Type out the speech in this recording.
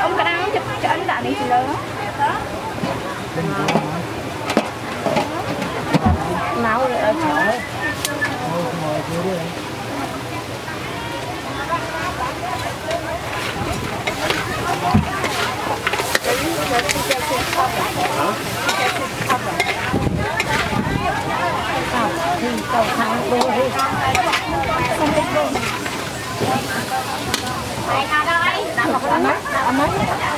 Ông cái đang chụp cho anh đã đó. Máu rồi ở chỗ. Hãy subscribe cho kênh Ghiền Mì Gõ Để không bỏ lỡ những video hấp dẫn Mày nào đây? Đã một cái đó.